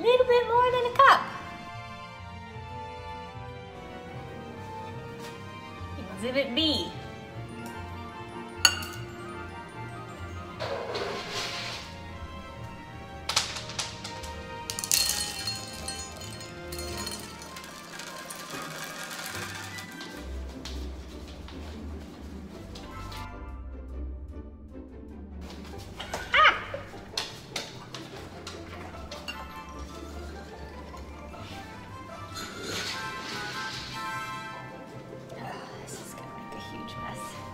Little bit more than a cup. Exhibit B.